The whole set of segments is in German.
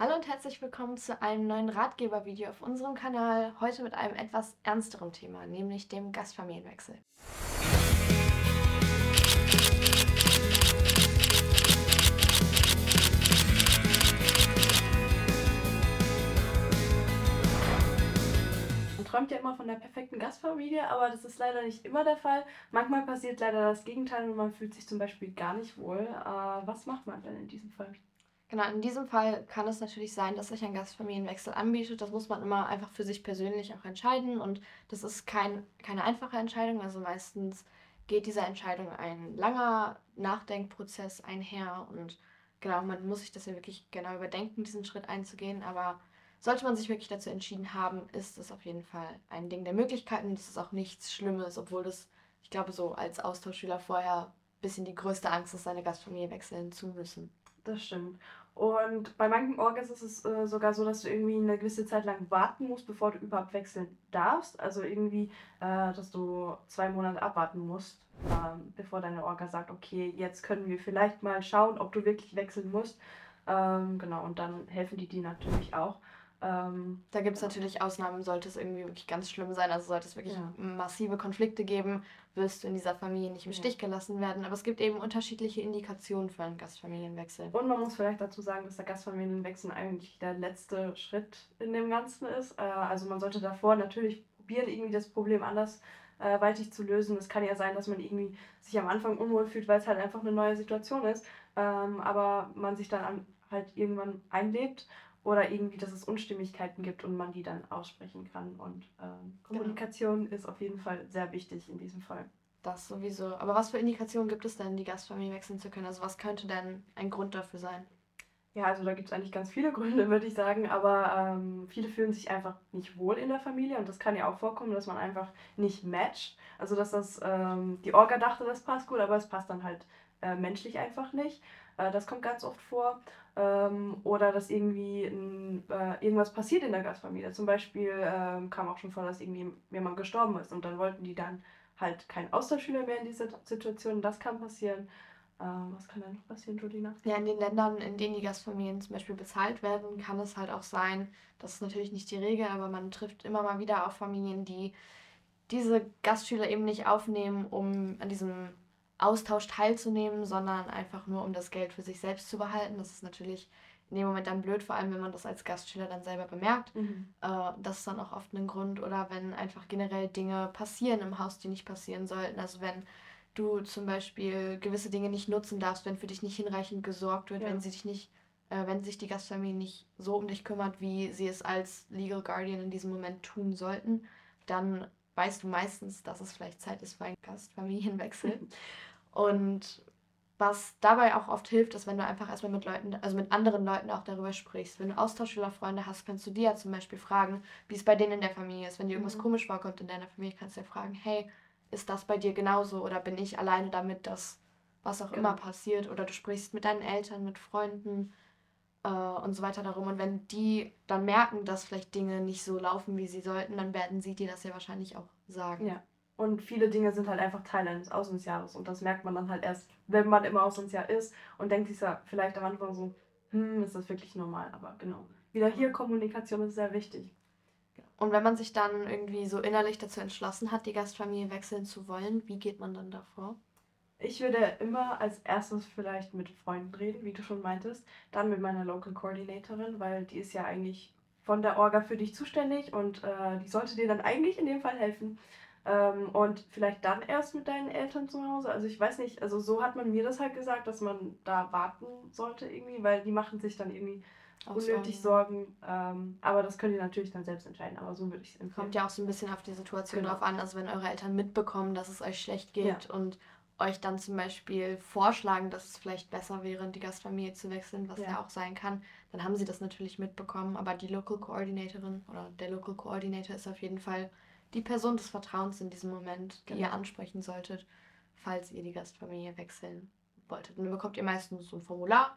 Hallo und herzlich willkommen zu einem neuen Ratgeber-Video auf unserem Kanal. Heute mit einem etwas ernsteren Thema, nämlich dem Gastfamilienwechsel. Man träumt ja immer von der perfekten Gastfamilie, aber das ist leider nicht immer der Fall. Manchmal passiert leider das Gegenteil und man fühlt sich zum Beispiel gar nicht wohl. Äh, was macht man denn in diesem Fall? Genau, in diesem Fall kann es natürlich sein, dass sich ein Gastfamilienwechsel anbietet. Das muss man immer einfach für sich persönlich auch entscheiden und das ist kein, keine einfache Entscheidung. Also meistens geht diese Entscheidung ein langer Nachdenkprozess einher und genau, man muss sich das ja wirklich genau überdenken, diesen Schritt einzugehen. Aber sollte man sich wirklich dazu entschieden haben, ist es auf jeden Fall ein Ding der Möglichkeiten. Das ist auch nichts Schlimmes, obwohl das, ich glaube, so als Austauschschüler vorher ein bisschen die größte Angst ist, seine Gastfamilie wechseln zu müssen. Das stimmt. Und bei manchen Orgas ist es äh, sogar so, dass du irgendwie eine gewisse Zeit lang warten musst, bevor du überhaupt wechseln darfst. Also irgendwie, äh, dass du zwei Monate abwarten musst, ähm, bevor deine Orga sagt, okay, jetzt können wir vielleicht mal schauen, ob du wirklich wechseln musst. Ähm, genau, und dann helfen die dir natürlich auch. Ähm, Da gibt es natürlich Ausnahmen, sollte es irgendwie wirklich ganz schlimm sein, also sollte es wirklich Ja. massive Konflikte geben, wirst du in dieser Familie nicht im Ja. Stich gelassen werden. Aber es gibt eben unterschiedliche Indikationen für einen Gastfamilienwechsel. Und man muss vielleicht dazu sagen, dass der Gastfamilienwechsel eigentlich der letzte Schritt in dem Ganzen ist. Äh, also man sollte davor natürlich probieren, irgendwie das Problem anders äh, weitig zu lösen. Es kann ja sein, dass man irgendwie sich am Anfang unwohl fühlt, weil es halt einfach eine neue Situation ist. Ähm, aber man sich dann an, halt irgendwann einlebt oder irgendwie, dass es Unstimmigkeiten gibt und man die dann aussprechen kann. Und ähm, Genau. Kommunikation ist auf jeden Fall sehr wichtig in diesem Fall. Das sowieso. Aber was für Indikationen gibt es denn, die Gastfamilie wechseln zu können? Also was könnte denn ein Grund dafür sein? Ja, also da gibt es eigentlich ganz viele Gründe, würde ich sagen, aber ähm, viele fühlen sich einfach nicht wohl in der Familie und das kann ja auch vorkommen, dass man einfach nicht matcht. Also dass das, ähm, die Orga dachte, das passt gut, aber es passt dann halt äh, menschlich einfach nicht. Äh, das kommt ganz oft vor. Ähm, oder dass irgendwie ein, äh, irgendwas passiert in der Gastfamilie. Zum Beispiel ähm, kam auch schon vor, dass irgendwie jemand gestorben ist und dann wollten die dann halt keinen Austauschschüler mehr in dieser Situation. Das kann passieren. Ähm, was kann da noch passieren, Jolina? Ja, in den Ländern, in denen die Gastfamilien zum Beispiel bezahlt werden, kann es halt auch sein, das ist natürlich nicht die Regel, aber man trifft immer mal wieder auf Familien, die diese Gastschüler eben nicht aufnehmen, um an diesem Austausch teilzunehmen, sondern einfach nur, um das Geld für sich selbst zu behalten. Das ist natürlich in dem Moment dann blöd, vor allem wenn man das als Gastschüler dann selber bemerkt. Äh, das ist dann auch oft ein Grund. Oder wenn einfach generell Dinge passieren im Haus, die nicht passieren sollten. Also wenn du zum Beispiel gewisse Dinge nicht nutzen darfst, wenn für dich nicht hinreichend gesorgt wird, Ja. wenn sie dich nicht, äh, wenn sich die Gastfamilie nicht so um dich kümmert, wie sie es als Legal Guardian in diesem Moment tun sollten, dann weißt du meistens, dass es vielleicht Zeit ist für einen Gastfamilienwechsel. Und was dabei auch oft hilft, ist, wenn du einfach erstmal mit Leuten, also mit anderen Leuten auch darüber sprichst. Wenn du Austauschschülerfreunde hast, kannst du die ja zum Beispiel fragen, wie es bei denen in der Familie ist. Wenn dir irgendwas Mhm. komisch vorkommt in deiner Familie, kannst du ja fragen, hey, ist das bei dir genauso oder bin ich alleine damit, dass was auch immer Genau. passiert oder du sprichst mit deinen Eltern, mit Freunden äh, und so weiter darum. Und wenn die dann merken, dass vielleicht Dinge nicht so laufen, wie sie sollten, dann werden sie dir das ja wahrscheinlich auch sagen. Ja. Und viele Dinge sind halt einfach Teil eines Auslandsjahres. Und das merkt man dann halt erst, wenn man im Auslandsjahr ist und denkt sich ja vielleicht am Anfang so, hm, ist das wirklich normal? Aber genau. Wieder hier, Kommunikation ist sehr wichtig. Und wenn man sich dann irgendwie so innerlich dazu entschlossen hat, die Gastfamilie wechseln zu wollen, wie geht man dann davor? Ich würde immer als erstes vielleicht mit Freunden reden, wie du schon meintest. Dann mit meiner Local Coordinatorin, weil die ist ja eigentlich von der Orga für dich zuständig und äh, die sollte dir dann eigentlich in dem Fall helfen. Ähm, und vielleicht dann erst mit deinen Eltern zu Hause. Also ich weiß nicht, also so hat man mir das halt gesagt, dass man da warten sollte irgendwie, weil die machen sich dann irgendwie unnötig Sorgen. Ähm, aber das könnt ihr natürlich dann selbst entscheiden, aber so würde ich es empfehlen. Kommt ja auch so ein bisschen auf die Situation Genau. drauf an. Also wenn eure Eltern mitbekommen, dass es euch schlecht geht Ja. und euch dann zum Beispiel vorschlagen, dass es vielleicht besser wäre, in die Gastfamilie zu wechseln, was ja. Ja. auch sein kann, dann haben sie das natürlich mitbekommen. Aber die Local Coordinatorin oder der Local Coordinator ist auf jeden Fall die Person des Vertrauens in diesem Moment, die ihr Genau. ansprechen solltet, falls ihr die Gastfamilie wechseln wolltet. Und dann bekommt ihr meistens so ein Formular.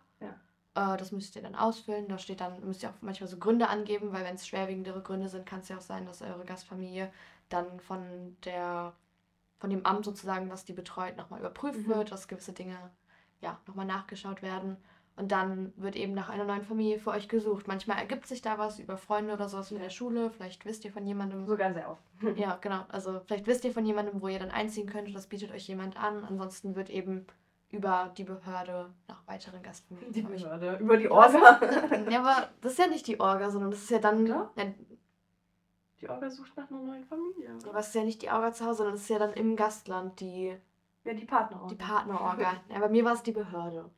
Äh, das müsst ihr dann ausfüllen. Da steht dann, müsst ihr auch manchmal so Gründe angeben, weil wenn es schwerwiegendere Gründe sind, kann es ja auch sein, dass eure Gastfamilie dann von der von dem Amt sozusagen, was die betreut, nochmal überprüft Mhm. wird, dass gewisse Dinge ja nochmal nachgeschaut werden. Und dann wird eben nach einer neuen Familie für euch gesucht. Manchmal ergibt sich da was über Freunde oder sowas in der Schule. Vielleicht wisst ihr von jemandem. Sogar sehr oft. ja, genau. Also vielleicht wisst ihr von jemandem, wo ihr dann einziehen könnt. Das bietet euch jemand an. Ansonsten wird eben über die Behörde nach weiteren Gastfamilien. Die Behörde, über die Orga. ja, aber das ist ja nicht die Orga, sondern das ist ja dann. Ja? Die Orga sucht nach einer neuen Familie. Aber es ist ja nicht die Orga zu Hause, sondern es ist ja dann im Gastland die. Ja, die Partnerorga. Die Partnerorga. ja, bei mir war es die Behörde.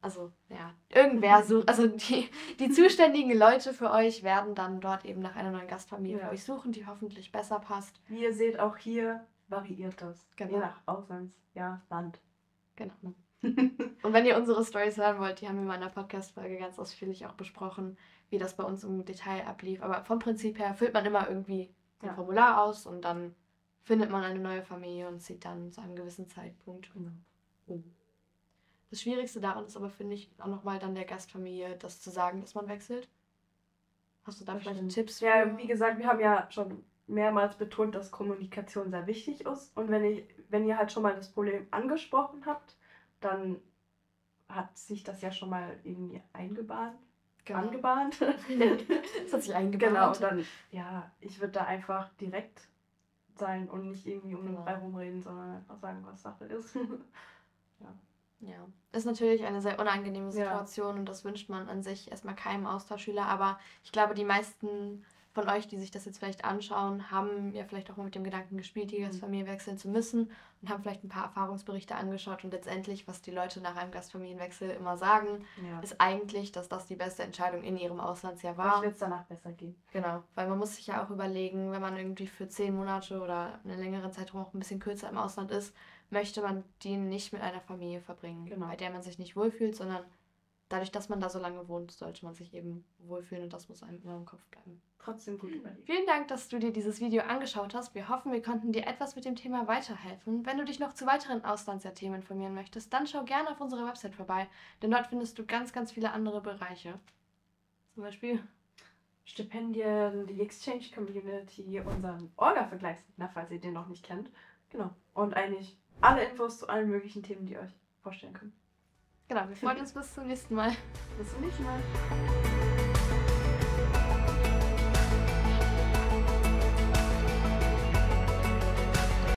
Also, ja, irgendwer sucht, also die, die zuständigen Leute für euch werden dann dort eben nach einer neuen Gastfamilie ja. für euch suchen, die hoffentlich besser passt. Wie ihr seht, auch hier variiert das. Genau. Je nach Auslands, ja, Land. Genau. Und wenn ihr unsere Stories hören wollt, die haben wir in meiner Podcast-Folge ganz ausführlich auch besprochen, wie das bei uns im Detail ablief. Aber vom Prinzip her füllt man immer irgendwie ein ja. Formular aus und dann findet man eine neue Familie und zieht dann zu einem gewissen Zeitpunkt um. Oh. Das Schwierigste daran ist aber, finde ich, auch nochmal dann der Gastfamilie, das zu sagen, dass man wechselt. Hast du da vielleicht Tipps? Ja, wie gesagt, wir haben ja schon mehrmals betont, dass Kommunikation sehr wichtig ist. Und wenn, ich, wenn ihr halt schon mal das Problem angesprochen habt, dann hat sich das ja schon mal irgendwie eingebahnt. Genau. Angebahnt. das hat sich eingebahnt. Genau, dann, ja, ich würde da einfach direkt sein und nicht irgendwie um den genau. Brei rumreden, sondern einfach sagen, was Sache ist. ja. Ja, ist natürlich eine sehr unangenehme Situation ja. und das wünscht man an sich erstmal keinem Austauschschüler, aber ich glaube, die meisten von euch, die sich das jetzt vielleicht anschauen, haben ja vielleicht auch mal mit dem Gedanken gespielt, die mhm. Gastfamilie wechseln zu müssen und haben vielleicht ein paar Erfahrungsberichte angeschaut und letztendlich, was die Leute nach einem Gastfamilienwechsel immer sagen, ja. ist eigentlich, dass das die beste Entscheidung in ihrem Auslandsjahr war. wird es danach besser gehen. Genau, weil man muss sich ja auch überlegen, wenn man irgendwie für zehn Monate oder eine längere Zeitraum auch ein bisschen kürzer im Ausland ist, möchte man die nicht mit einer Familie verbringen, genau. bei der man sich nicht wohlfühlt, sondern dadurch, dass man da so lange wohnt, sollte man sich eben wohlfühlen und das muss einem immer im Kopf bleiben. Trotzdem gut überlegt. Vielen Dank, dass du dir dieses Video angeschaut hast. Wir hoffen, wir konnten dir etwas mit dem Thema weiterhelfen. Wenn du dich noch zu weiteren Auslandsthemen informieren möchtest, dann schau gerne auf unserer Website vorbei, denn dort findest du ganz, ganz viele andere Bereiche. Zum Beispiel Stipendien, die Exchange Community, unseren Orga-Vergleich, falls ihr den noch nicht kennt. Genau. Und eigentlich alle Infos zu allen möglichen Themen, die ihr euch vorstellen könnt. Genau, wir freuen uns bis zum nächsten Mal. Bis zum nächsten Mal.